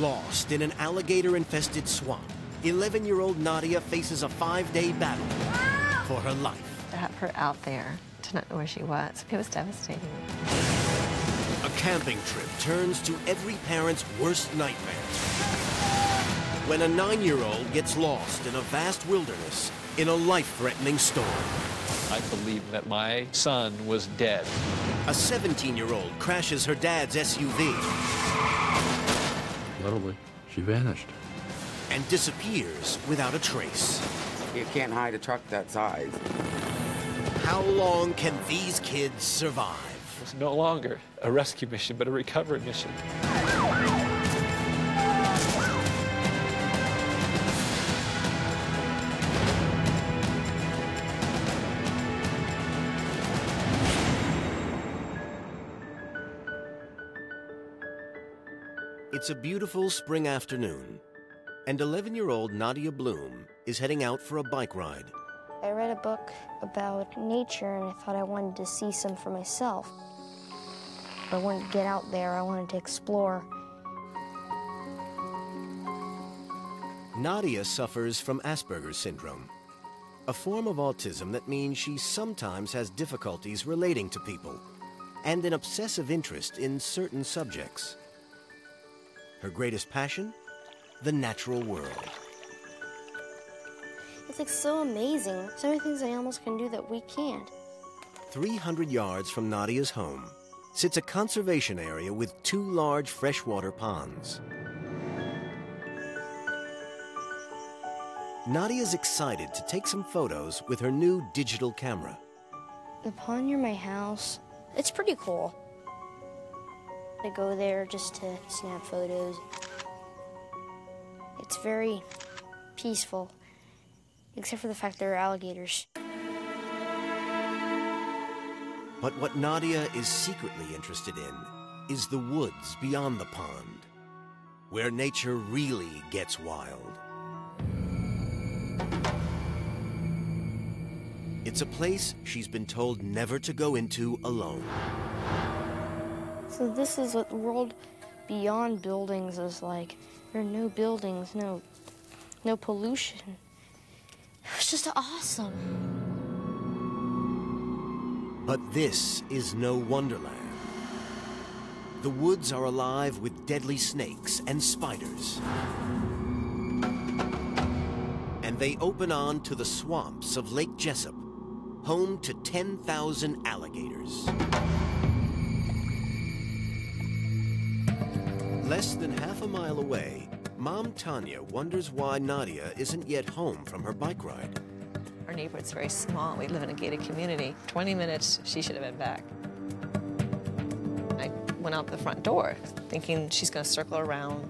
Lost in an alligator-infested swamp, 11-year-old Nadia faces a five-day battle for her life. To have her out there, to not know where she was, it was devastating. A camping trip turns to every parent's worst nightmare. When a nine-year-old gets lost in a vast wilderness in a life-threatening storm. I believe that my son was dead. A 17-year-old crashes her dad's SUV. Literally, she vanished. And disappears without a trace. You can't hide a truck that size. How long can these kids survive? It's no longer a rescue mission, but a recovery mission. It's a beautiful spring afternoon, and 11-year-old Nadia Bloom is heading out for a bike ride. I read a book about nature and I thought I wanted to see some for myself. I wanted to get out there, I wanted to explore. Nadia suffers from Asperger's syndrome, a form of autism that means she sometimes has difficulties relating to people and an obsessive interest in certain subjects. Her greatest passion? The natural world. It's like so amazing. So many things animals can do that we can't. 300 yards from Nadia's home sits a conservation area with two large freshwater ponds. Nadia's excited to take some photos with her new digital camera. The pond near my house, it's pretty cool. I go there just to snap photos. It's very peaceful, except for the fact there are alligators. But what Nadia is secretly interested in is the woods beyond the pond, where nature really gets wild. It's a place she's been told never to go into alone. So this is what the world beyond buildings is like. There are no buildings, no, no pollution. It's just awesome. But this is no wonderland. The woods are alive with deadly snakes and spiders. And they open on to the swamps of Lake Jesup, home to 10,000 alligators. Less than half a mile away, Mom Tanya wonders why Nadia isn't yet home from her bike ride. Our neighborhood's very small. We live in a gated community. 20 minutes, she should have been back. I went out the front door thinking she's going to circle around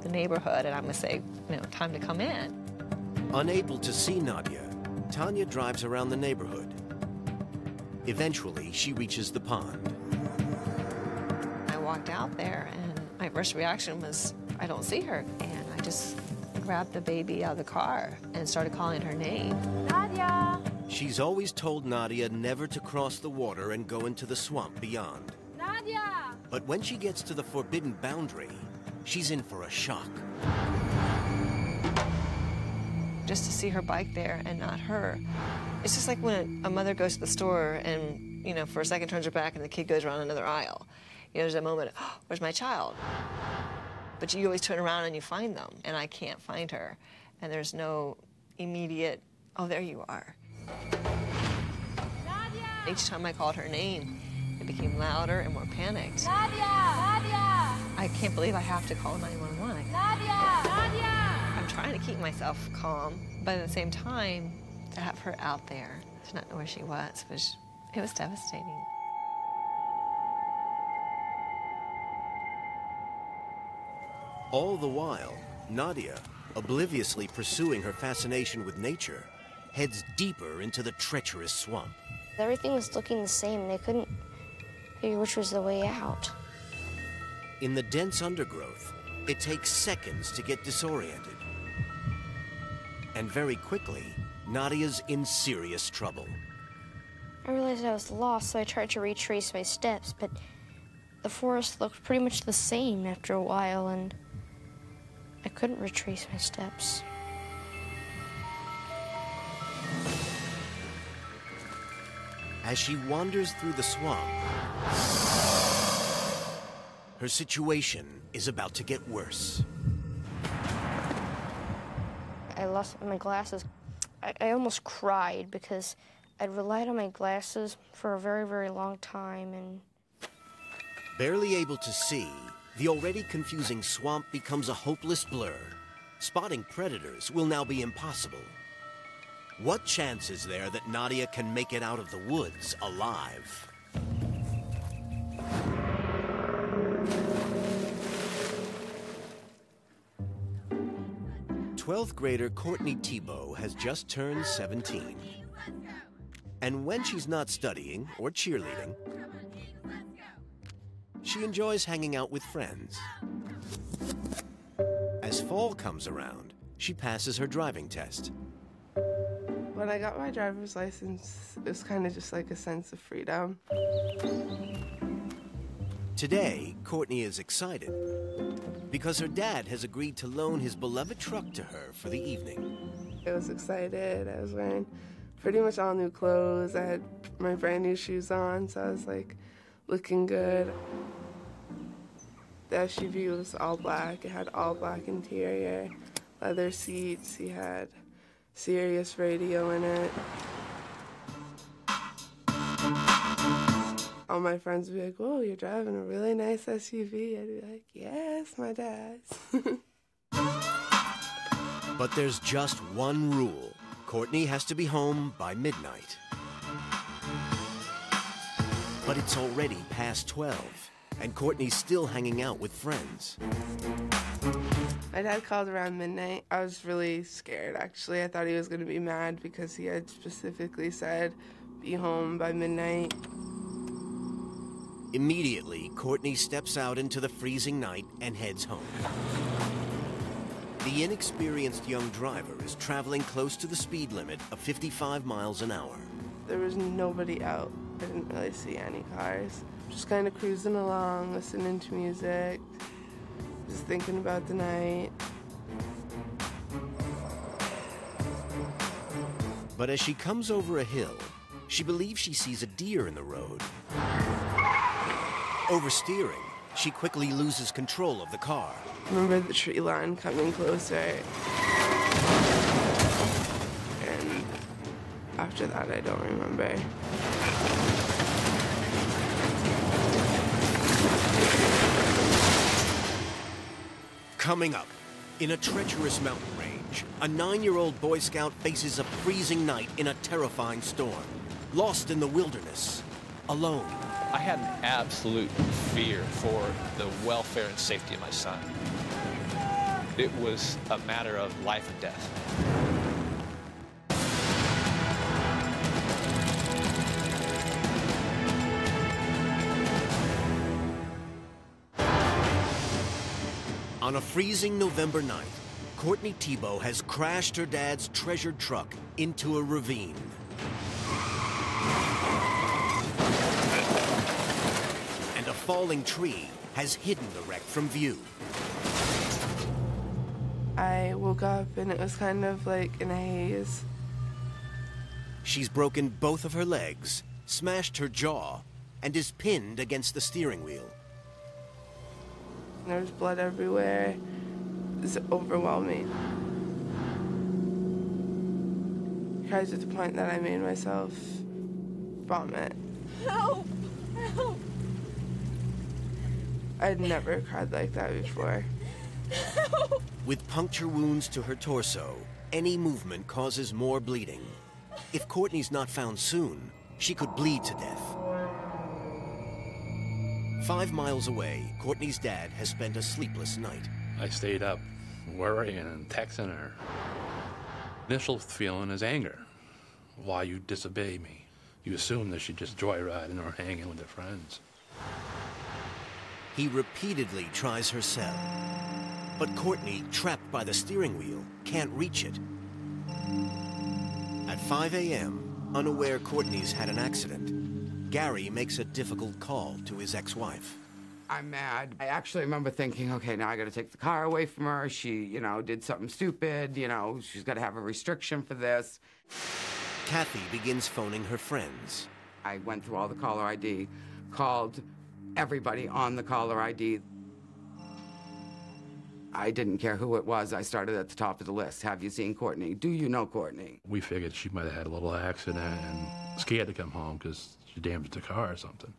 the neighborhood and I'm going to say, you know, time to come in. Unable to see Nadia, Tanya drives around the neighborhood. Eventually, she reaches the pond. I walked out there and my first reaction was, I don't see her. And I just grabbed the baby out of the car and started calling her name. Nadia! She's always told Nadia never to cross the water and go into the swamp beyond. Nadia! But when she gets to the forbidden boundary, she's in for a shock. Just to see her bike there and not her. It's just like when a mother goes to the store and, you know, for a second turns her back and the kid goes around another aisle. You know, there's a moment, oh, where's my child? But you always turn around and you find them, and I can't find her. And there's no immediate, oh, there you are. Nadia! Each time I called her name, it became louder and more panicked. Nadia! Nadia! I can't believe I have to call 911. Nadia! Nadia! I'm trying to keep myself calm, but at the same time, to have her out there, to not know where she was, was it was devastating. All the while, Nadia, obliviously pursuing her fascination with nature, heads deeper into the treacherous swamp. Everything was looking the same, and they couldn't figure which was the way out. In the dense undergrowth, it takes seconds to get disoriented. And very quickly, Nadia's in serious trouble. I realized I was lost, so I tried to retrace my steps, but the forest looked pretty much the same after a while, and I couldn't retrace my steps. As she wanders through the swamp, her situation is about to get worse. I lost my glasses. I, I almost cried because I'd relied on my glasses for a very, very long time and Barely able to see, the already confusing swamp becomes a hopeless blur. Spotting predators will now be impossible. What chance is there that Nadia can make it out of the woods alive? Twelfth grader Kourtney Tebow has just turned 17. And when she's not studying or cheerleading, she enjoys hanging out with friends. As fall comes around, she passes her driving test. When I got my driver's license, it was kind of just like a sense of freedom. Today, Kourtney is excited because her dad has agreed to loan his beloved truck to her for the evening. I was excited. I was wearing pretty much all new clothes. I had my brand new shoes on, so I was like looking good. The SUV was all black. It had all black interior, leather seats. He had Sirius radio in it. All my friends would be like, "Whoa, you're driving a really nice SUV." I'd be like, "Yes, my dad's." But there's just one rule Kourtney has to be home by midnight. But it's already past 12, and Kourtney's still hanging out with friends. My dad called around midnight. I was really scared, actually. I thought he was going to be mad because he had specifically said, be home by midnight. Immediately, Kourtney steps out into the freezing night and heads home. The inexperienced young driver is traveling close to the speed limit of 55 miles an hour. There was nobody out. I didn't really see any cars. Just kind of cruising along, listening to music, just thinking about the night. But as she comes over a hill, she believes she sees a deer in the road. Oversteering, she quickly loses control of the car. Remember the tree line coming closer. And after that, I don't remember. Coming up, in a treacherous mountain range, a nine-year-old Boy Scout faces a freezing night in a terrifying storm. Lost in the wilderness, alone. I had an absolute fear for the welfare and safety of my son. It was a matter of life and death. On a freezing November night, Kourtney Tebow has crashed her dad's treasured truck into a ravine. And a falling tree has hidden the wreck from view. I woke up and it was kind of like in a haze. She's broken both of her legs, smashed her jaw, and is pinned against the steering wheel. There was blood everywhere. It's was overwhelming. Cried to the point that I made myself vomit. Help! Help! I'd never cried like that before. With puncture wounds to her torso, any movement causes more bleeding. If Kourtney's not found soon, she could bleed to death. Five miles away, Kourtney's dad has spent a sleepless night. I stayed up worrying and texting her. Initial feeling is anger. Why you disobey me? You assume that she's just joyriding or hanging with her friends. He repeatedly tries her cell. But Kourtney, trapped by the steering wheel, can't reach it. At 5 a.m., unaware Kourtney's had an accident, Gary makes a difficult call to his ex-wife. I'm mad. I actually remember thinking, okay, now I got to take the car away from her. She, you know, did something stupid. You know, she's got to have a restriction for this. Kathy begins phoning her friends. I went through all the caller ID, called everybody on the caller ID. I didn't care who it was. I started at the top of the list. Have you seen Kourtney? Do you know Kourtney? We figured she might have had a little accident and scared to come home because she damaged the car or something.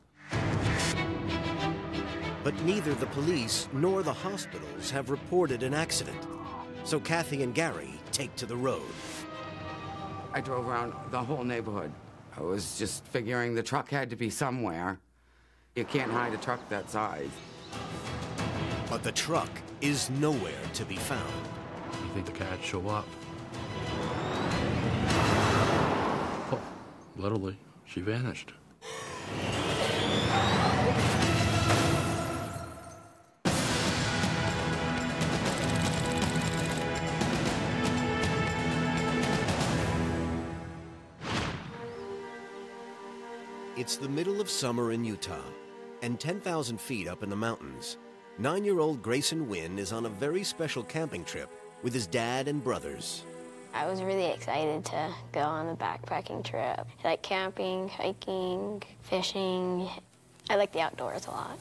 But neither the police nor the hospitals have reported an accident. So Kathy and Gary take to the road. I drove around the whole neighborhood. I was just figuring the truck had to be somewhere. You can't hide a truck that size. But the truck is nowhere to be found. You think the car'd show up? Oh, literally, she vanished. It's the middle of summer in Utah, and 10,000 feet up in the mountains, nine year old Grayson Wynn is on a very special camping trip with his dad and brothers. I was really excited to go on the backpacking trip. I like camping, hiking, fishing. I like the outdoors a lot.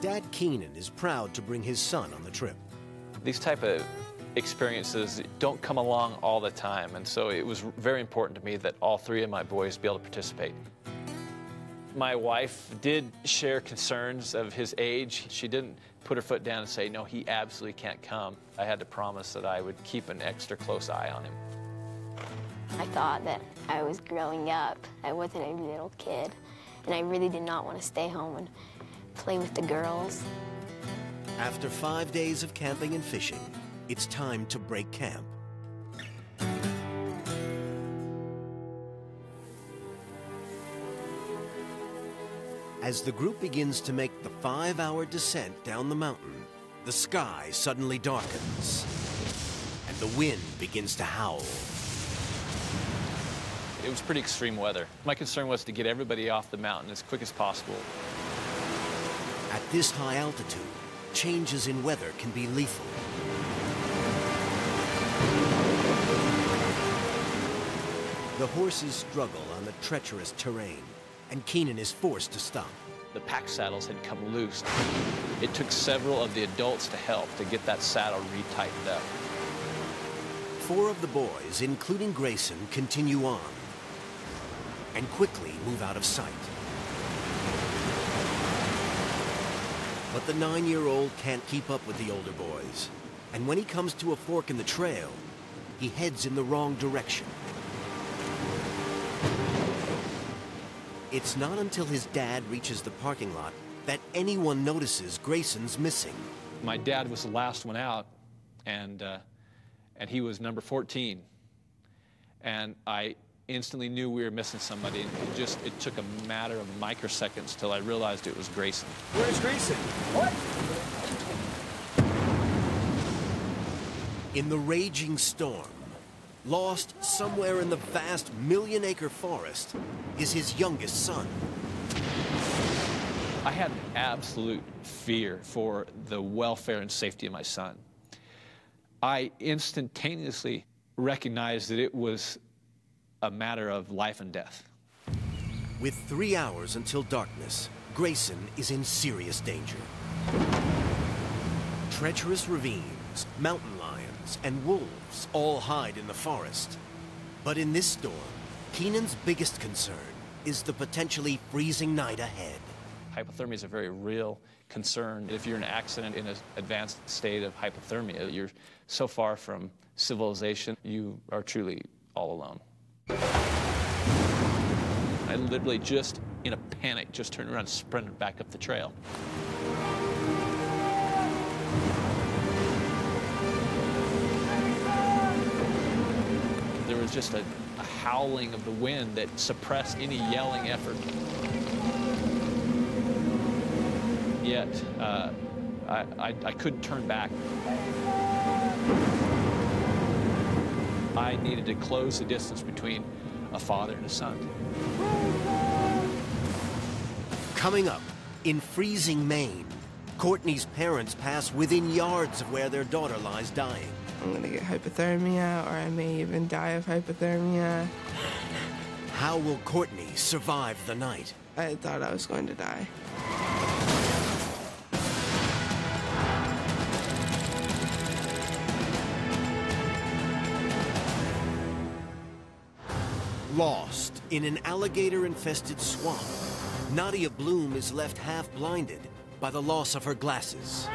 Dad Keenan is proud to bring his son on the trip. These type of experiences don't come along all the time, and so it was very important to me that all three of my boys be able to participate. My wife did share concerns of his age. She didn't put her foot down and say, no, he absolutely can't come. I had to promise that I would keep an extra close eye on him. I thought that I was growing up. I wasn't a little kid, and I really did not want to stay home and play with the girls. After five days of camping and fishing, it's time to break camp. As the group begins to make the five hour descent down the mountain, the sky suddenly darkens, and the wind begins to howl. It was pretty extreme weather. My concern was to get everybody off the mountain as quick as possible. At this high altitude, changes in weather can be lethal. The horses struggle on the treacherous terrain, and Keenan is forced to stop. The pack saddles had come loose. It took several of the adults to help to get that saddle re-tightened up. Four of the boys, including Grayson, continue on and quickly move out of sight. But the nine-year-old can't keep up with the older boys. And when he comes to a fork in the trail, he heads in the wrong direction. It's not until his dad reaches the parking lot that anyone notices Grayson's missing. My dad was the last one out, and, uh, and he was number 14. And I instantly knew we were missing somebody, and it just it took a matter of microseconds till I realized it was Grayson. Where's Grayson? What? In the raging storm, lost somewhere in the vast million acre forest, is his youngest son. I had an absolute fear for the welfare and safety of my son. I instantaneously recognized that it was a matter of life and death. With three hours until darkness, Grayson is in serious danger. Treacherous ravines, mountain lions, and wolves all hide in the forest. But in this storm, Keenan's biggest concern is the potentially freezing night ahead. Hypothermia is a very real concern. If you're in an accident in an advanced state of hypothermia, you're so far from civilization, you are truly all alone. I literally just, in a panic, just turned around and sprinted back up the trail. Was just a, a howling of the wind that suppressed any yelling effort. Yet, uh, I, I, I couldn't turn back. I needed to close the distance between a father and a son. Coming up, In freezing Maine, Kourtney's parents pass within yards of where their daughter lies dying. I'm gonna get hypothermia, or I may even die of hypothermia. How will Kourtney survive the night? I thought I was going to die. Lost in an alligator infested swamp, Nadia Bloom is left half blinded by the loss of her glasses.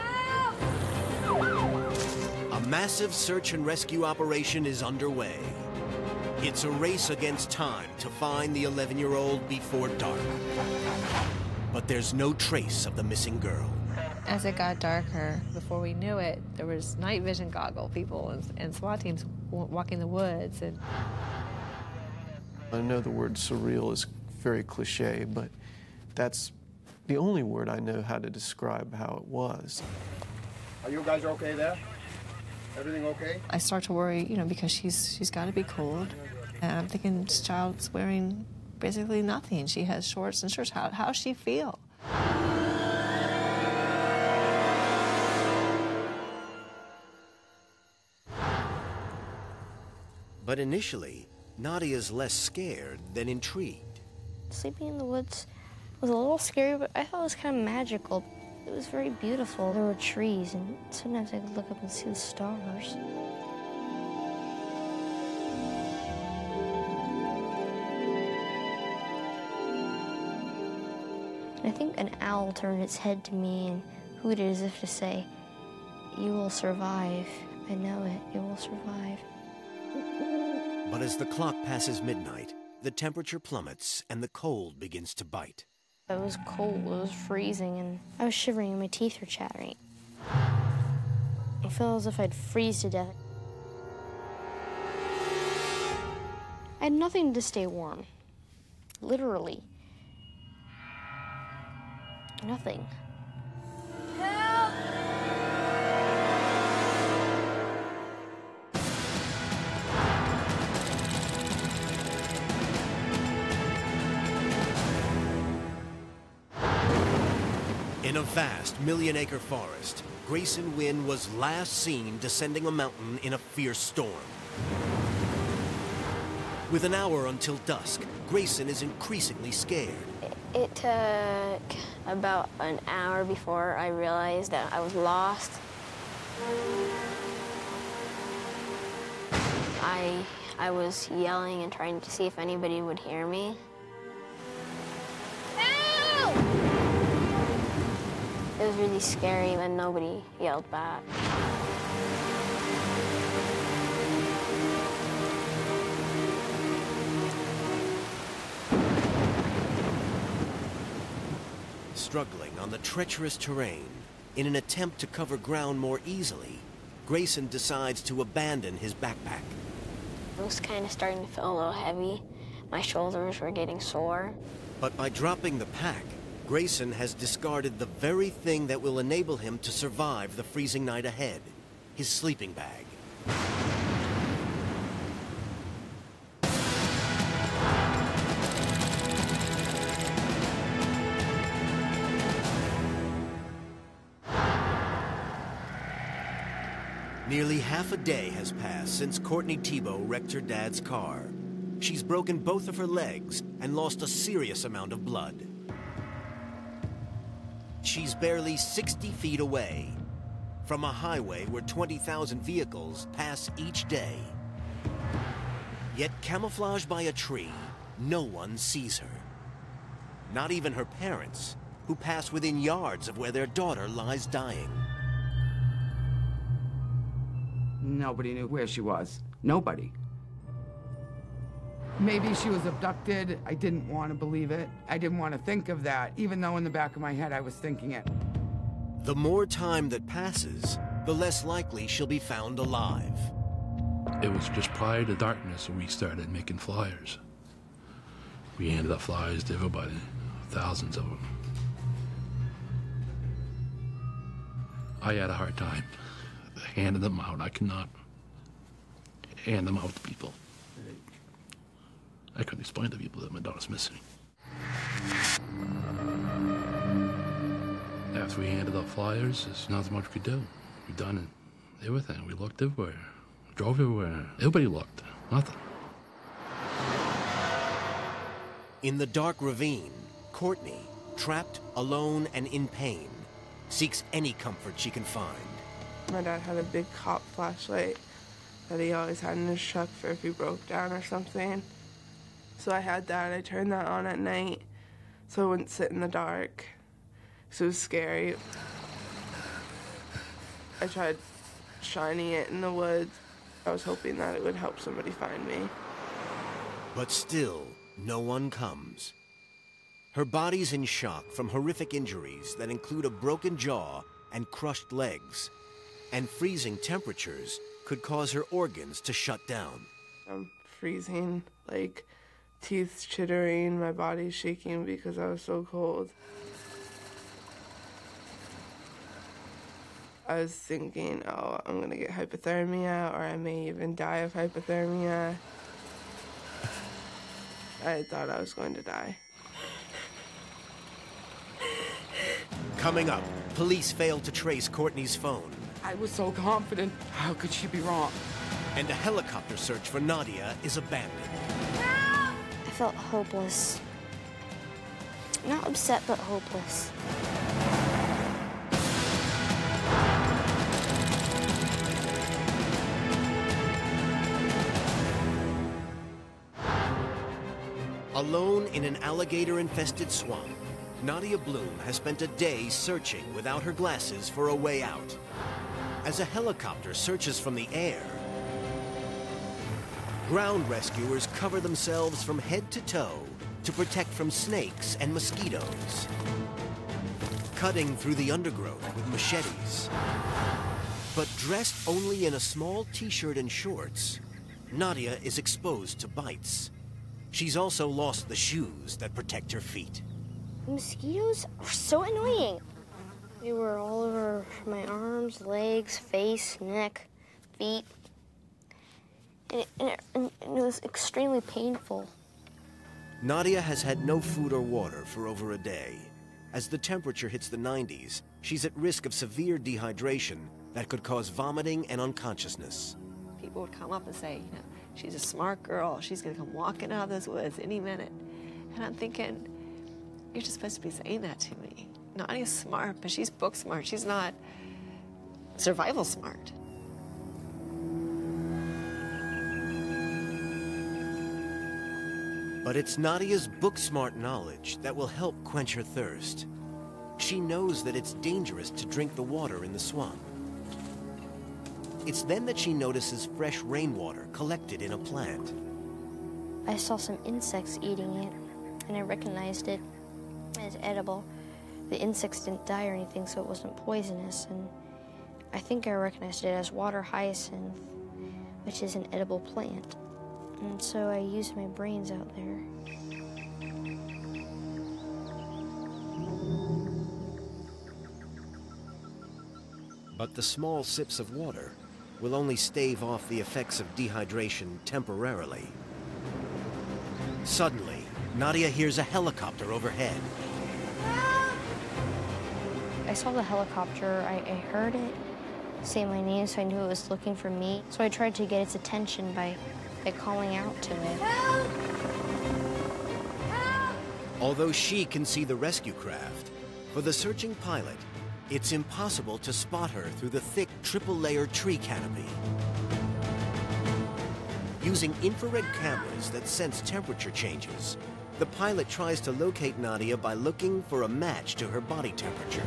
A massive search and rescue operation is underway. It's a race against time to find the 11 year old before dark. But there's no trace of the missing girl. As it got darker, before we knew it, there was night vision goggle people and, and SWAT teams walking the woods. And I know the word surreal is very cliche, but that's the only word I know how to describe how it was. Are you guys okay there? Everything okay? I start to worry, you know, because she's she's got to be cold, and I'm thinking this child's wearing basically nothing. She has shorts and shirts. How how she feel? But initially, Nadia's less scared than intrigued. Sleeping in the woods was a little scary, but I thought it was kind of magical. It was very beautiful. There were trees, and sometimes I could look up and see the stars. I think an owl turned its head to me and hooted as if to say, You will survive. I know it. You will survive. But as the clock passes midnight, the temperature plummets and the cold begins to bite. It was cold, it was freezing, and I was shivering and my teeth were chattering. I felt as if I'd freeze to death. I had nothing to stay warm. Literally. Nothing. Vast million acre forest, Grayson Wynn was last seen descending a mountain in a fierce storm. With an hour until dusk, Grayson is increasingly scared. It took about an hour before I realized that I was lost. I, I was yelling and trying to see if anybody would hear me. It was really scary when nobody yelled back. Struggling on the treacherous terrain, in an attempt to cover ground more easily, Grayson decides to abandon his backpack. It was kind of starting to feel a little heavy. My shoulders were getting sore. But by dropping the pack, Grayson has discarded the very thing that will enable him to survive the freezing night ahead his sleeping bag. Nearly half a day has passed since Kourtney Tebow wrecked her dad's car. She's broken both of her legs and lost a serious amount of blood. She's barely 60 feet away from a highway where 20,000 vehicles pass each day. Yet camouflaged by a tree, no one sees her. Not even her parents, who pass within yards of where their daughter lies dying. Nobody knew where she was. Nobody. Maybe she was abducted. I didn't want to believe it. I didn't want to think of that, even though in the back of my head I was thinking it. The more time that passes, the less likely she'll be found alive. It was just prior to darkness when we started making flyers. We handed out flyers to everybody, thousands of them. I had a hard time handing them out. I could not hand them out to people. I couldn't explain to people that my daughter's missing. After we handed out flyers, there's nothing much we could do. We done everything. We looked everywhere, drove everywhere. Everybody looked. Nothing. In the dark ravine, Kourtney, trapped, alone, and in pain, seeks any comfort she can find. My dad had a big cop flashlight that he always had in his truck for if he broke down or something. So I had that. I turned that on at night so I wouldn't sit in the dark. So it was scary. I tried shining it in the woods. I was hoping that it would help somebody find me. But still, no one comes. Her body's in shock from horrific injuries that include a broken jaw and crushed legs. And freezing temperatures could cause her organs to shut down. I'm freezing, like teeth chittering, my body shaking because I was so cold. I was thinking, oh, I'm gonna get hypothermia, or I may even die of hypothermia. I thought I was going to die. Coming up, police failed to trace Kourtney's phone. I was so confident. How could she be wrong? And a helicopter search for Nadia is abandoned. Felt hopeless. Not upset, but hopeless. Alone in an alligator-infested swamp, Nadia Bloom has spent a day searching without her glasses for a way out. As a helicopter searches from the air, ground rescuers cover themselves from head to toe to protect from snakes and mosquitoes. Cutting through the undergrowth with machetes. But dressed only in a small t-shirt and shorts, Nadia is exposed to bites. She's also lost the shoes that protect her feet. Mosquitoes are so annoying. They were all over my arms, legs, face, neck, feet. And it, and it, and it was extremely painful. Nadia has had no food or water for over a day. As the temperature hits the 90s, she's at risk of severe dehydration that could cause vomiting and unconsciousness. People would come up and say, you know, she's a smart girl. She's going to come walking out of those woods any minute. And I'm thinking, you're just supposed to be saying that to me. Nadia's smart, but she's book smart. She's not survival smart. But it's Nadia's book-smart knowledge that will help quench her thirst. She knows that it's dangerous to drink the water in the swamp. It's then that she notices fresh rainwater collected in a plant. I saw some insects eating it, and I recognized it as edible. The insects didn't die or anything, so it wasn't poisonous, and I think I recognized it as water hyacinth, which is an edible plant. And so I used my brains out there. But the small sips of water will only stave off the effects of dehydration temporarily. Suddenly, Nadia hears a helicopter overhead. I saw the helicopter, I, I heard it say my name, so I knew it was looking for me. So I tried to get its attention by, by calling out to it. Although she can see the rescue craft, for the searching pilot, it's impossible to spot her through the thick triple-layer tree canopy. Using infrared cameras that sense temperature changes, the pilot tries to locate Nadia by looking for a match to her body temperature.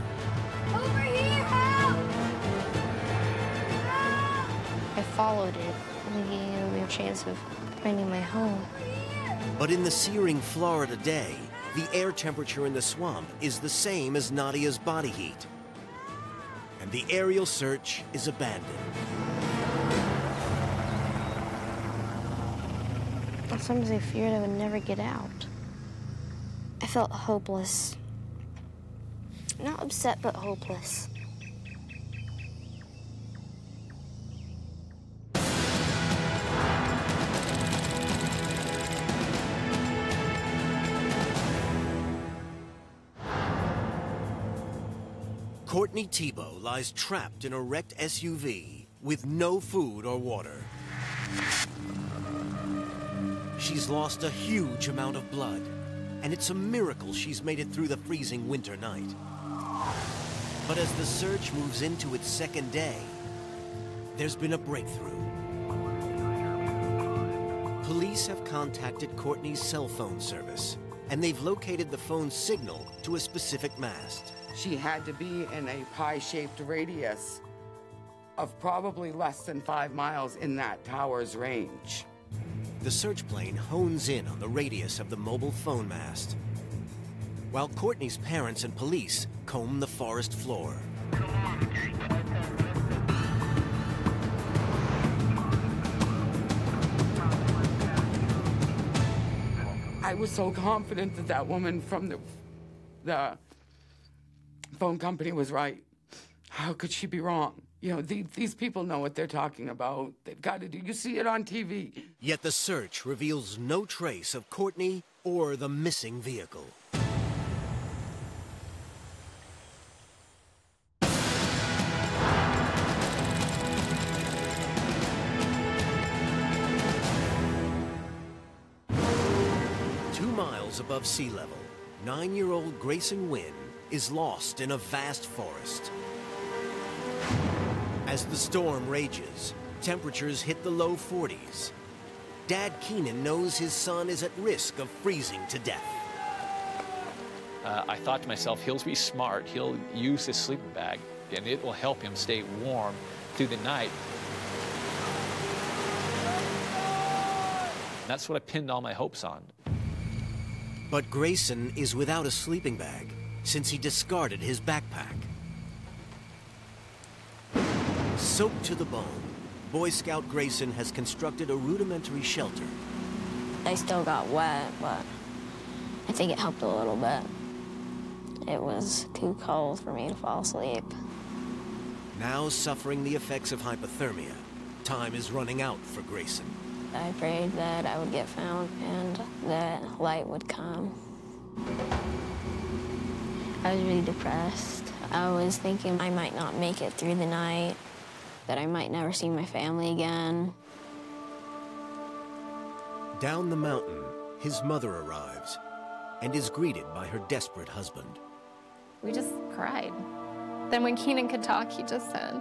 Over here, help! I followed it, thinking it would be a chance of finding my home. But in the searing Florida day, the air temperature in the swamp is the same as Nadia's body heat. And the aerial search is abandoned. Sometimes I feared I would never get out. I felt hopeless. Not upset, but hopeless. Kourtney Tebow lies trapped in a wrecked SUV with no food or water. She's lost a huge amount of blood, and it's a miracle she's made it through the freezing winter night. But as the search moves into its second day, there's been a breakthrough. Police have contacted Kourtney's cell phone service, and they've located the phone's signal to a specific mast. She had to be in a pie-shaped radius of probably less than five miles in that tower's range. The search plane hones in on the radius of the mobile phone mast, while Kourtney's parents and police comb the forest floor. I was so confident that that woman from the, the phone company was right. How could she be wrong? You know, the, these people know what they're talking about. They've got to do. You see it on TV. Yet the search reveals no trace of Kourtney or the missing vehicle. Two miles above sea level, nine-year-old Grayson Wynn is lost in a vast forest. As the storm rages, temperatures hit the low 40s. Dad Keenan knows his son is at risk of freezing to death. Uh, I thought to myself, he'll be smart. He'll use his sleeping bag, and it will help him stay warm through the night. That's what I pinned all my hopes on. But Grayson is without a sleeping bag since he discarded his backpack. Soaked to the bone, Boy Scout Grayson has constructed a rudimentary shelter. I still got wet, but I think it helped a little bit. It was too cold for me to fall asleep. Now suffering the effects of hypothermia, time is running out for Grayson. I prayed that I would get found and that light would come. I was really depressed. I was thinking I might not make it through the night, that I might never see my family again. Down the mountain, his mother arrives and is greeted by her desperate husband. We just cried. Then when Keenan could talk, he just said,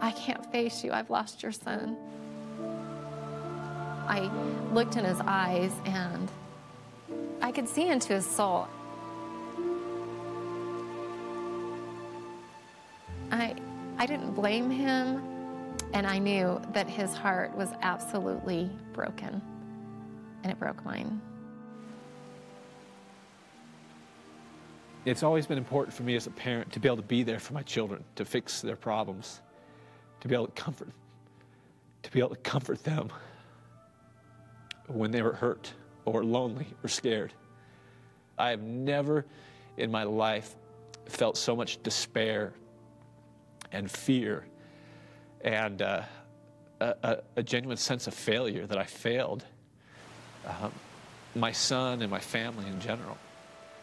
I can't face you. I've lost your son. I looked in his eyes and I could see into his soul. I, I didn't blame him, and I knew that his heart was absolutely broken, and it broke mine. It's always been important for me as a parent to be able to be there for my children, to fix their problems, to be able to comfort, to be able to comfort them when they were hurt or lonely or scared. I have never in my life felt so much despair and fear and uh, a, a, genuine sense of failure that I failed um, my son and my family in general.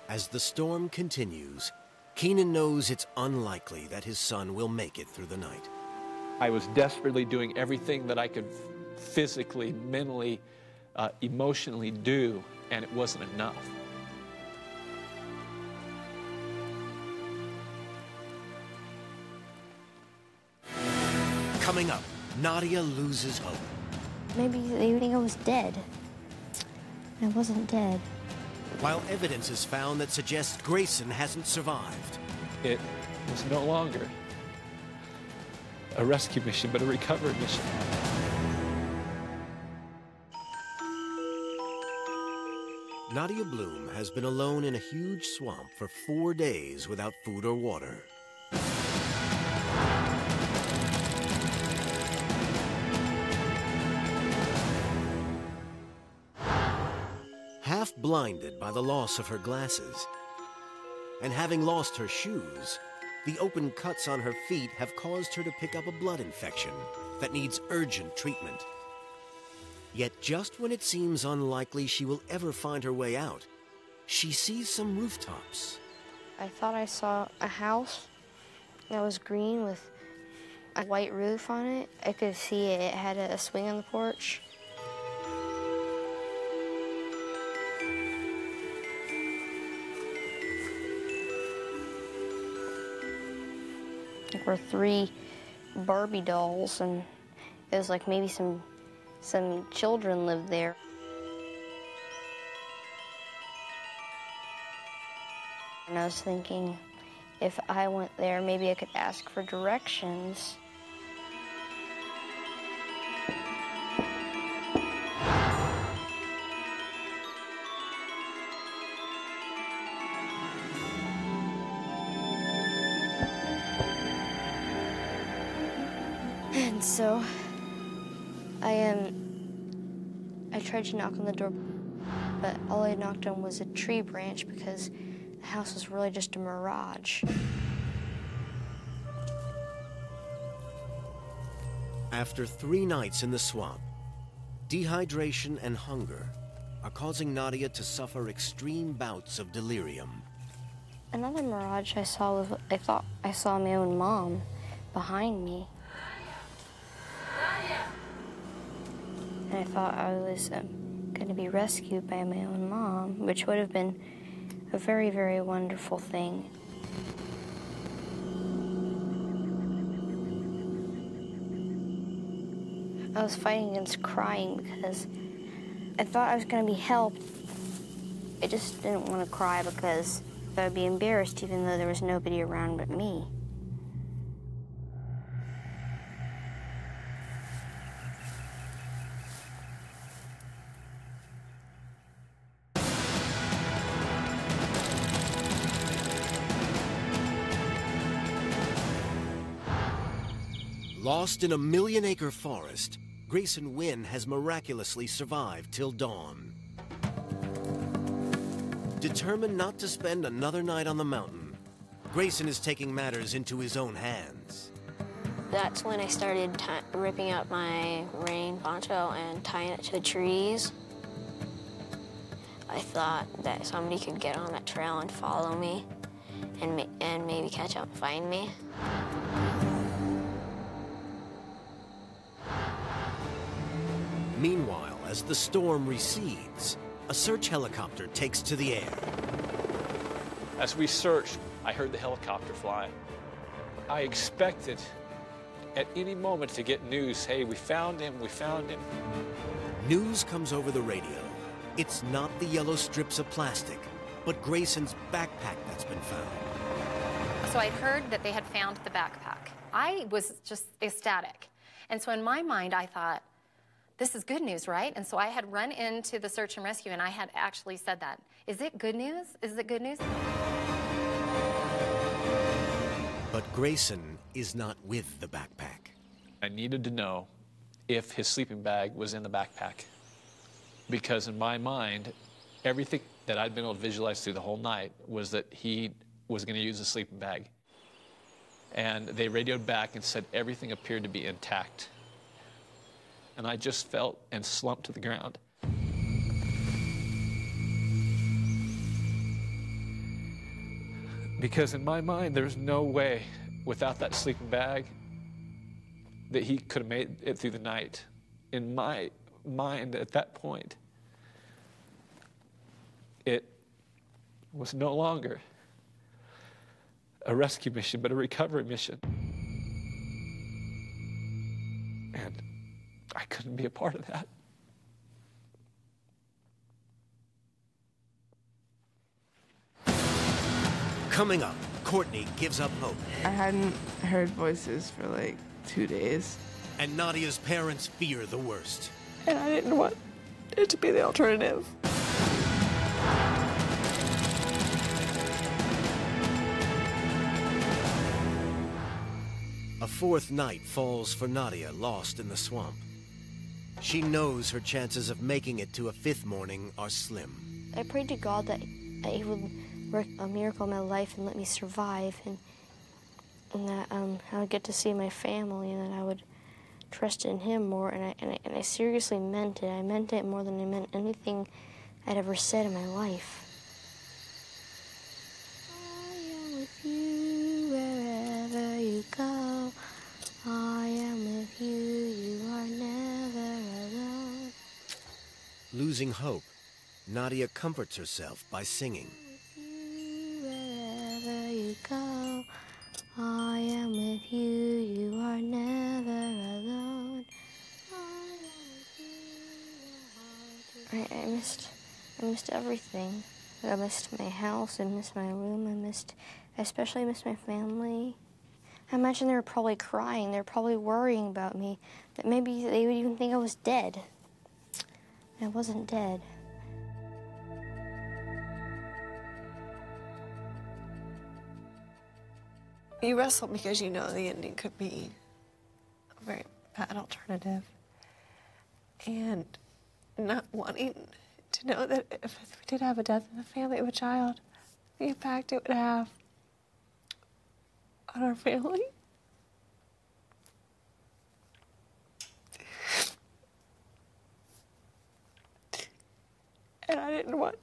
As the storm continues, Keenan knows it's unlikely that his son will make it through the night. I was desperately doing everything that I could physically, mentally, uh, emotionally do, and it wasn't enough. Coming up, Nadia loses hope. Maybe they think I was dead. I wasn't dead. While evidence is found that suggests Grayson hasn't survived. It was no longer a rescue mission, but a recovery mission. Nadia Bloom has been alone in a huge swamp for four days without food or water. Half blinded by the loss of her glasses, and having lost her shoes, the open cuts on her feet have caused her to pick up a blood infection that needs urgent treatment. Yet just when it seems unlikely she will ever find her way out, she sees some rooftops. I thought I saw a house, that was green with a white roof on it. I could see it, it had a swing on the porch. There were three Barbie dolls, and it was like maybe some some children lived there. And I was thinking, if I went there, maybe I could ask for directions. Tried to knock on the door, but all I knocked on was a tree branch because the house was really just a mirage. After three nights in the swamp, dehydration and hunger are causing Nadia to suffer extreme bouts of delirium. Another mirage I saw was I thought I saw my own mom behind me. And I thought I was um, going to be rescued by my own mom, which would have been a very, very wonderful thing. I was fighting against crying because I thought I was going to be helped. I just didn't want to cry because I would be embarrassed even though there was nobody around but me. Lost in a million acre forest, Grayson Wynn has miraculously survived till dawn. Determined not to spend another night on the mountain, Grayson is taking matters into his own hands. That's when I started ripping up my rain poncho and tying it to the trees. I thought that somebody could get on that trail and follow me and, ma and maybe catch up and find me. Meanwhile, as the storm recedes, a search helicopter takes to the air. As we searched, I heard the helicopter fly. I expected at any moment to get news hey, we found him, we found him. News comes over the radio. It's not the yellow strips of plastic, but Grayson's backpack that's been found. So I'd heard that they had found the backpack. I was just ecstatic. And so in my mind, I thought, this is good news, right? And so I had run into the search and rescue and I had actually said that. Is it good news? Is it good news? But Grayson is not with the backpack. I needed to know if his sleeping bag was in the backpack. Because in my mind, everything that I'd been able to visualize through the whole night was that he was going to use a sleeping bag. And they radioed back and said everything appeared to be intact. And I just felt and slumped to the ground. Because in my mind, there's no way without that sleeping bag that he could have made it through the night. In my mind at that point, it was no longer a rescue mission, but a recovery mission. I couldn't be a part of that. Coming up, Kourtney gives up hope. I hadn't heard voices for like two days. And Nadia's parents fear the worst. And I didn't want it to be the alternative. A fourth night falls for Nadia lost in the swamp. She knows her chances of making it to a fifth morning are slim. I prayed to God that He would work a miracle in my life and let me survive, and, and that um, I would get to see my family, and that I would trust in Him more. And I, and I, and I seriously meant it. I meant it more than I meant anything I'd ever said in my life. I am with you wherever you go, I am with you, you are never alone. Losing hope, Nadia comforts herself by singing. Wherever you go, I am with you, you are never alone. I, I missed, I missed everything. I missed my house, I missed my room, I missed, I especially missed my family. I imagine they were probably crying, they were probably worrying about me, that maybe they would even think I was dead. I wasn't dead. You wrestle because you know the ending could be a very bad alternative. And not wanting to know that if we did have a death in the family of a child, the impact it would have on our family. And I didn't want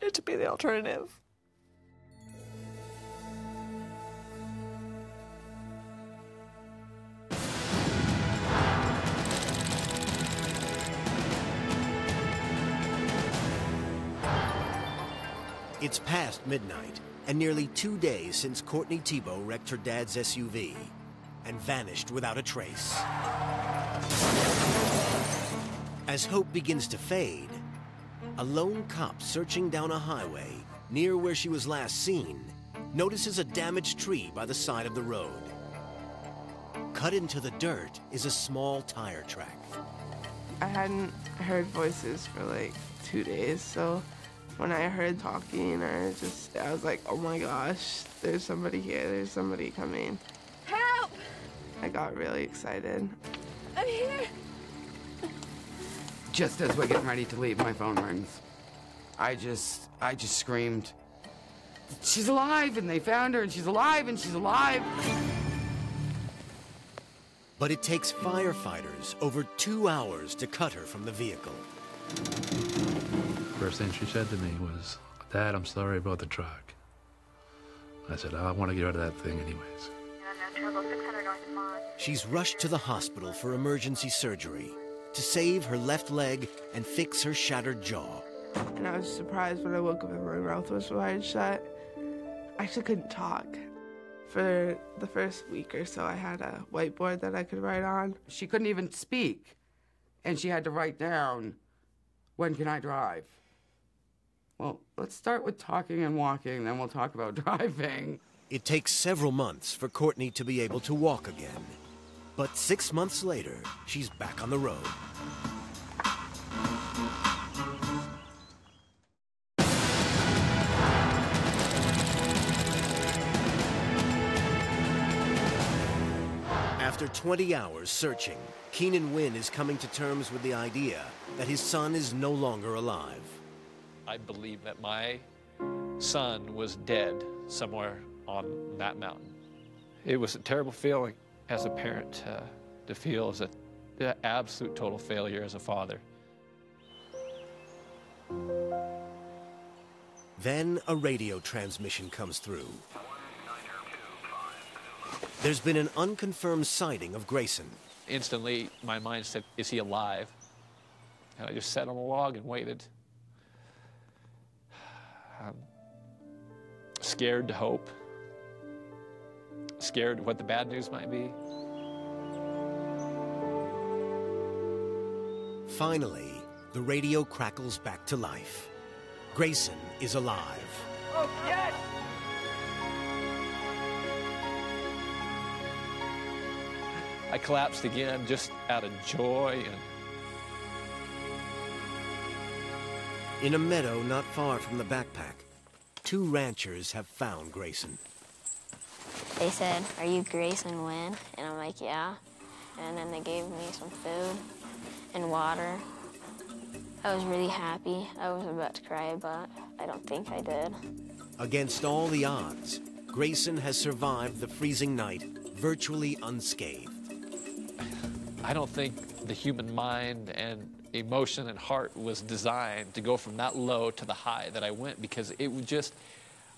it to be the alternative. It's past midnight, and nearly two days since Kourtney Tebow wrecked her dad's SUV and vanished without a trace. As hope begins to fade, a lone cop searching down a highway near where she was last seen notices a damaged tree by the side of the road. Cut into the dirt is a small tire track. I hadn't heard voices for like two days, so when I heard talking, or just I was like, oh my gosh, there's somebody here, there's somebody coming. Help! I got really excited. I'm here. Just as we're getting ready to leave, my phone rings. I just, I just screamed, she's alive, and they found her, and she's alive, and she's alive. But it takes firefighters over two hours to cut her from the vehicle. First thing she said to me was, Dad, I'm sorry about the truck. I said, I want to get rid of that thing anyways. She's rushed to the hospital for emergency surgery to save her left leg and fix her shattered jaw. And I was surprised when I woke up and my mouth was wide shut. I actually couldn't talk. For the first week or so, I had a whiteboard that I could write on. She couldn't even speak, and she had to write down, when can I drive? Well, let's start with talking and walking, then we'll talk about driving. It takes several months for Kourtney to be able to walk again. But six months later, she's back on the road. After 20 hours searching, Keenan Wynn is coming to terms with the idea that his son is no longer alive. I believe that my son was dead somewhere on that mountain. It was a terrible feeling as a parent uh, to feel as a, a absolute total failure as a father. Then a radio transmission comes through. There's been an unconfirmed sighting of Grayson. Instantly, my mind said, Is he alive? And I just sat on a log and waited. Um, scared to hope, scared what the bad news might be. Finally, the radio crackles back to life. Grayson is alive. Oh, yes! I collapsed again just out of joy and In a meadow not far from the backpack, two ranchers have found Grayson. They said, Are you Grayson Wynn? And I'm like, Yeah. And then they gave me some food and water. I was really happy. I was about to cry, but I don't think I did. Against all the odds, Grayson has survived the freezing night virtually unscathed. I don't think the human mind and emotion and heart was designed to go from that low to the high that I went because it would just,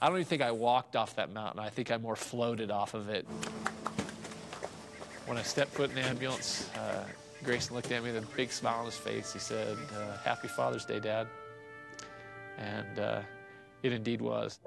I don't even think I walked off that mountain. I think I more floated off of it. When I stepped foot in the ambulance, uh, Grayson looked at me with a big smile on his face. He said, uh, Happy Father's Day, Dad. And uh, it indeed was.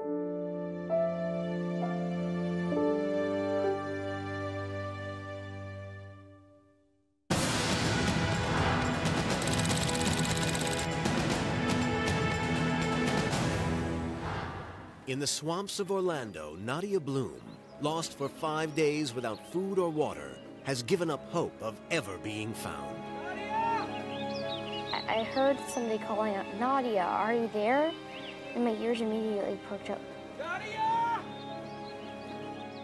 In the swamps of Orlando, Nadia Bloom, lost for five days without food or water, has given up hope of ever being found. I I heard somebody calling out, Nadia, are you there? And my ears immediately perked up. Nadia!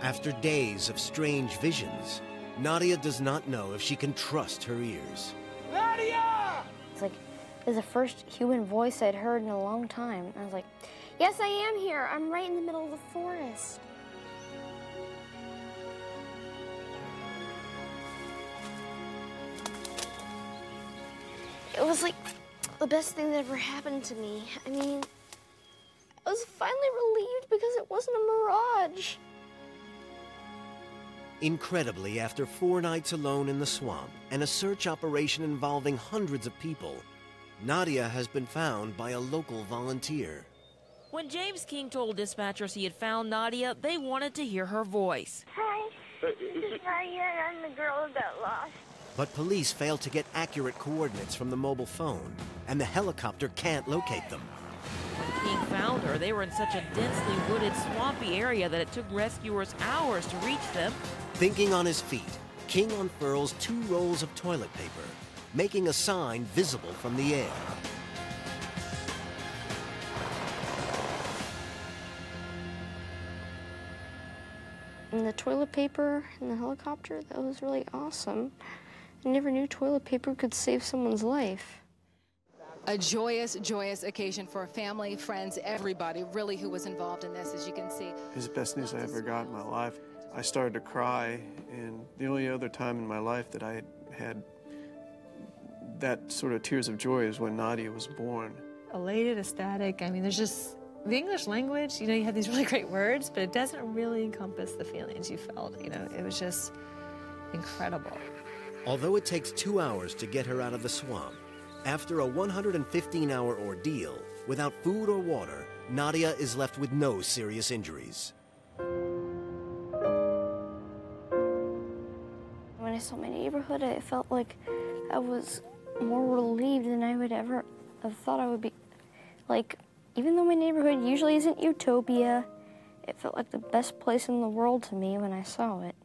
After days of strange visions, Nadia does not know if she can trust her ears. Nadia! It's like, it was the first human voice I'd heard in a long time. I was like, yes, I am here. I'm right in the middle of the forest. It was like the best thing that ever happened to me. I mean, I was finally relieved because it wasn't a mirage. Incredibly, after four nights alone in the swamp and a search operation involving hundreds of people, Nadia has been found by a local volunteer. When James King told dispatchers he had found Nadia, they wanted to hear her voice. Hi, this is Nadia, and I'm the girl who got lost. But police failed to get accurate coordinates from the mobile phone, and the helicopter can't locate them. When King found her, they were in such a densely wooded, swampy area that it took rescuers hours to reach them. Thinking on his feet, King unfurls two rolls of toilet paper, making a sign visible from the air. And the toilet paper in the helicopter, that was really awesome. I never knew toilet paper could save someone's life. A joyous, joyous occasion for family, friends, everybody really who was involved in this, as you can see. It was the best news I ever got in my life. I started to cry, and the only other time in my life that I had had that sort of tears of joy is when Nadia was born. Elated, ecstatic. I mean, there's just the English language, you know, you have these really great words, but it doesn't really encompass the feelings you felt. You know, it was just incredible. Although it takes two hours to get her out of the swamp, after a 115 hour ordeal, without food or water, Nadia is left with no serious injuries. When I saw my neighborhood, I felt like I was more relieved than I would ever have thought I would be. Like, even though my neighborhood usually isn't utopia, it felt like the best place in the world to me when I saw it.